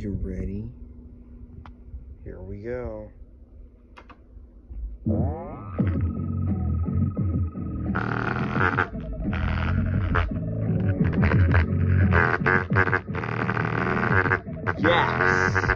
You ready? Here we go. Yes!